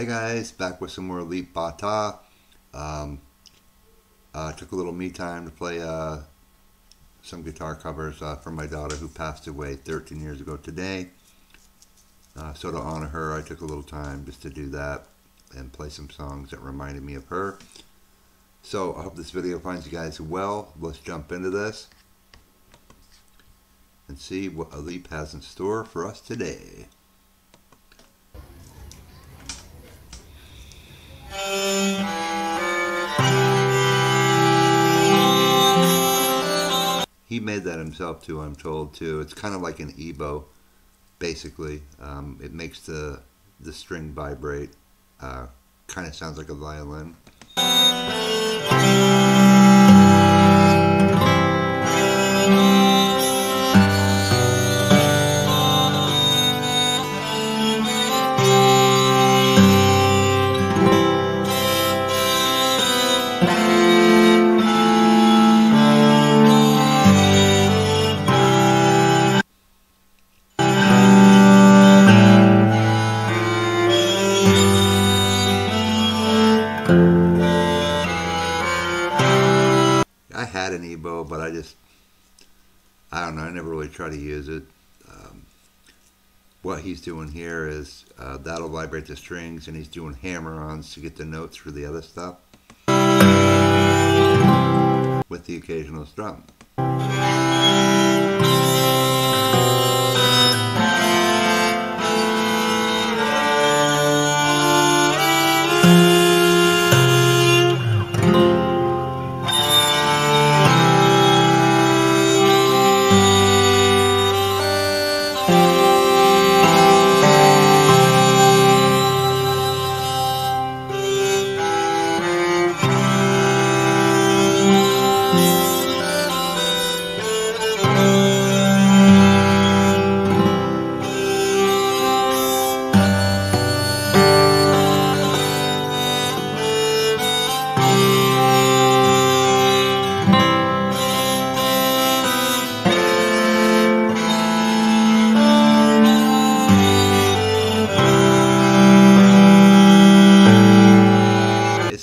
Hey guys, back with some more Alip Ba Ta. Um, uh, took a little me time to play uh, some guitar covers uh, for my daughter who passed away 13 years ago today. Uh, so to honor her, I took a little time just to do that and play some songs that reminded me of her. So I hope this video finds you guys well. Let's jump into this and see what Alip has in store for us today. He made that himself too, I'm told too. It's kind of like an EBow, basically. Um, it makes the the string vibrate. Uh, kind of sounds like a violin. I had an EBow, but I just, I don't know, I never really try to use it. Um, what he's doing here is uh, that'll vibrate the strings, and he's doing hammer-ons to get the notes for the other stuff with the occasional strum.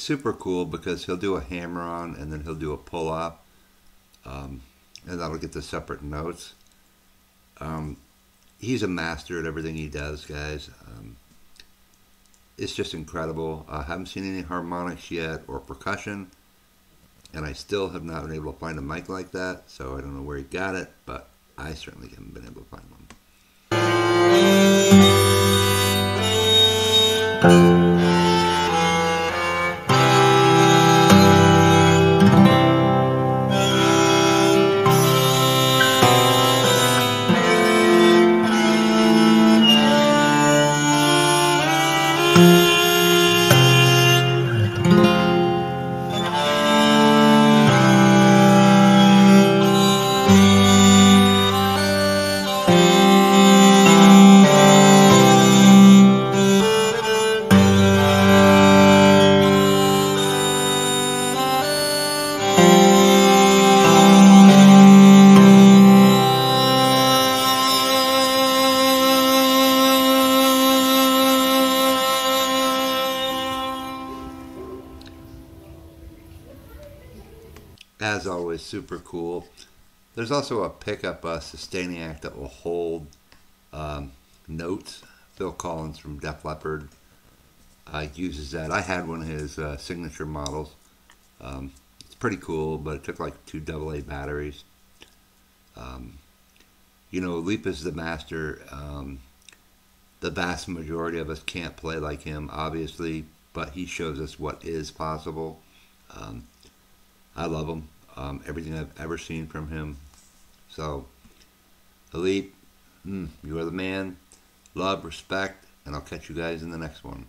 Super cool because he'll do a hammer on and then he'll do a pull up, um, and that'll get the separate notes. Um, he's a master at everything he does, guys. Um, it's just incredible. I haven't seen any harmonics yet or percussion, and I still have not been able to find a mic like that, so I don't know where he got it, but I certainly haven't been able to find one. As always, super cool. There's also a pickup uh, Sustainiac that will hold um, notes. Phil Collins from Def Leppard uh, uses that. I had one of his uh, signature models. Um, it's pretty cool, but it took like two AA batteries. Um, you know, Alip is the master. Um, the vast majority of us can't play like him, obviously, but he shows us what is possible. Um, I love him. Um, everything I've ever seen from him. So, Alip, mm, you are the man. Love, respect, and I'll catch you guys in the next one.